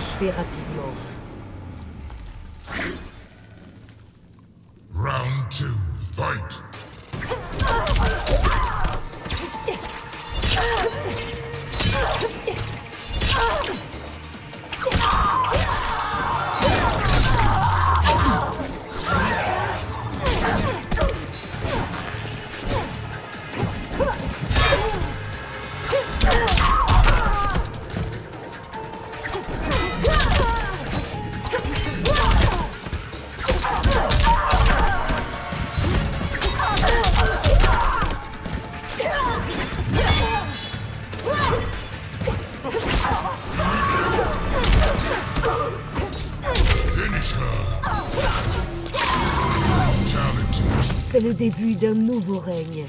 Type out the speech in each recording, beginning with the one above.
s'achever rapidement. C'est le début d'un nouveau règne.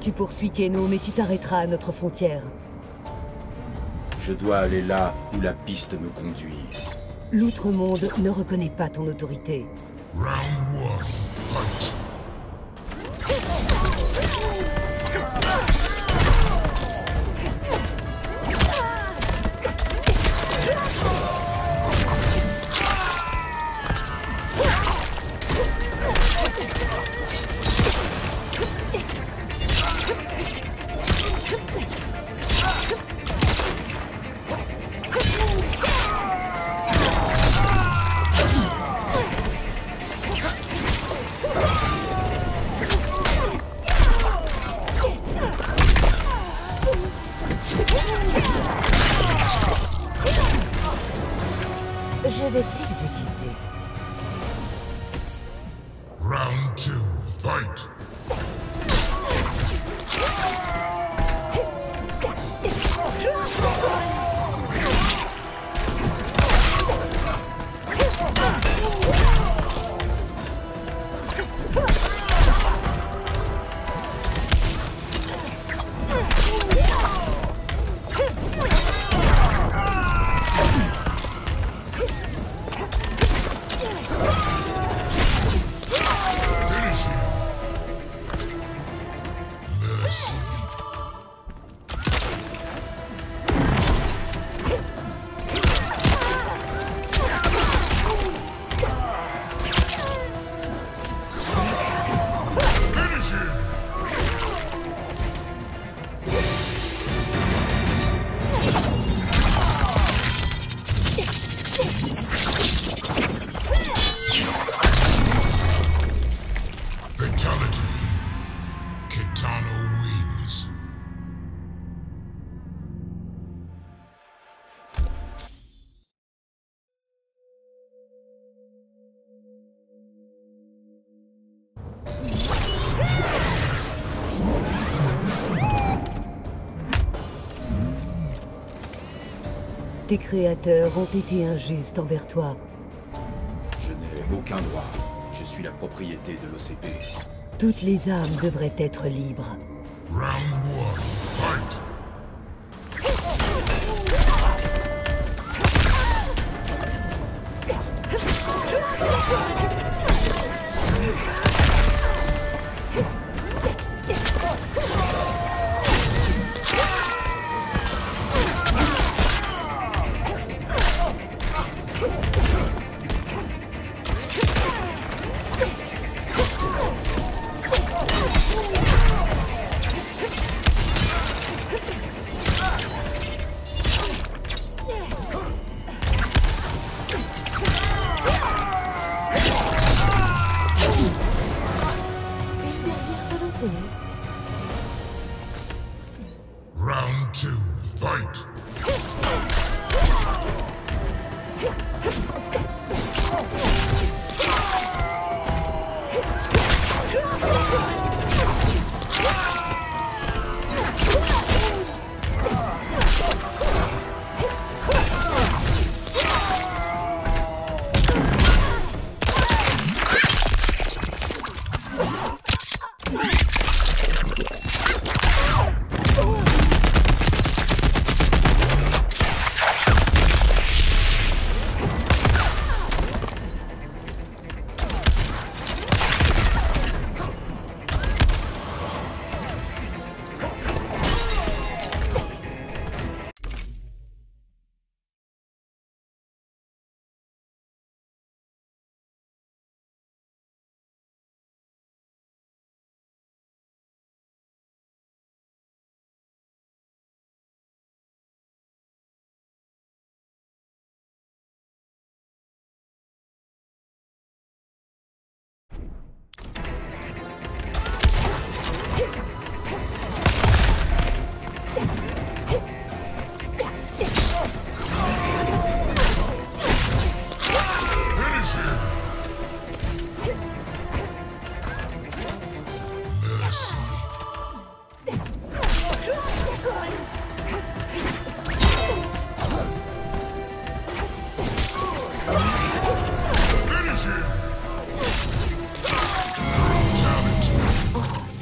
Tu poursuis Keno, mais tu t'arrêteras à notre frontière. Je dois aller là où la piste me conduit. L'Outre-Monde ne reconnaît pas ton autorité. Round one, fight. Je vais t'exécuter. Tes créateurs ont été injustes envers toi. Je n'ai aucun droit. Je suis la propriété de l'OCP. Toutes les âmes devraient être libres. Round one,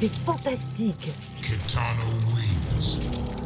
fantastique Kitano wins.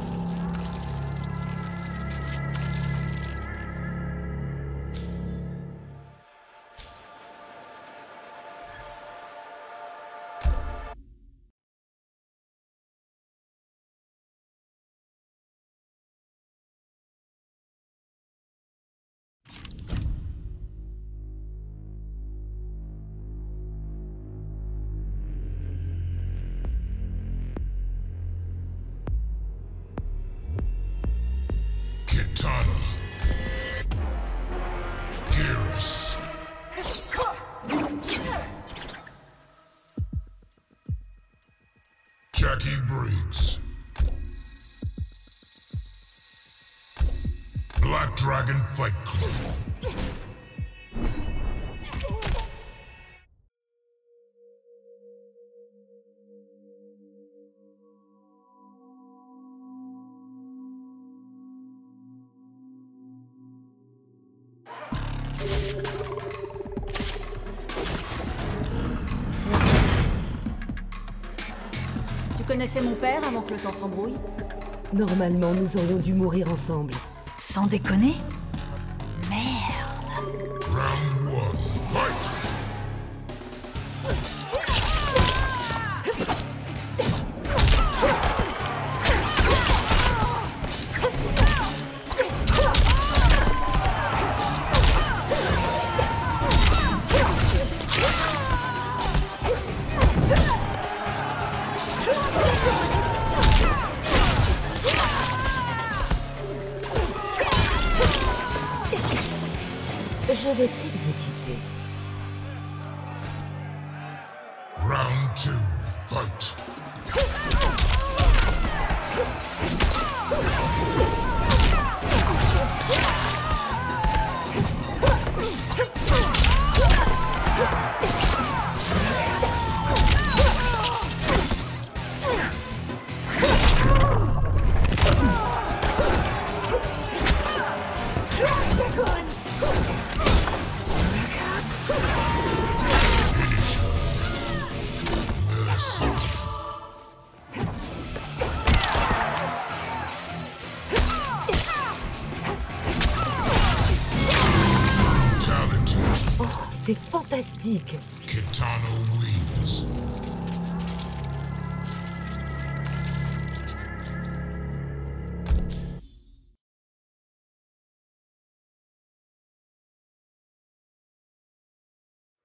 Dragon Fight Club. Tu connaissais mon père avant que le temps s'embrouille? Normalement, nous aurions dû mourir ensemble. Sans déconner Merde Round one. Fight! Je vais t'exécuter.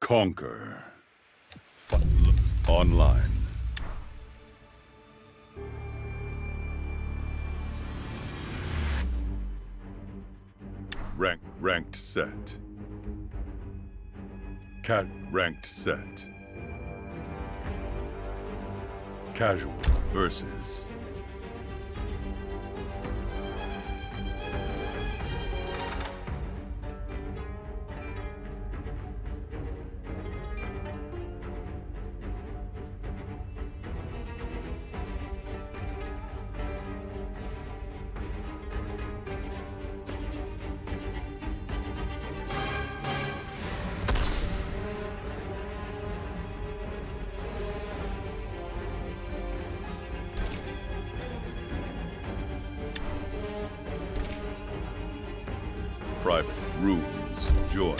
Conquer. Online. Rank ranked set. Cat ranked set. Casual versus Private. rooms Join.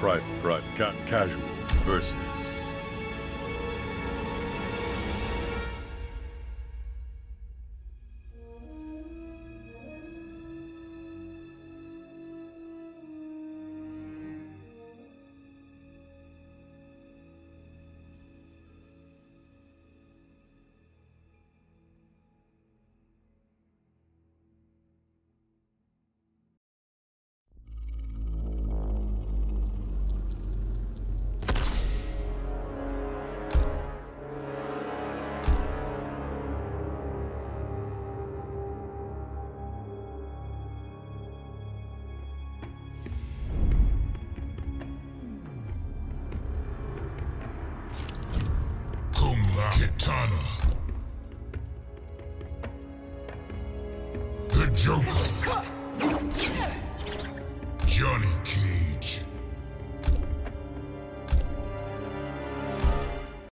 Private. Private. Ca- casual. Versus. Katana.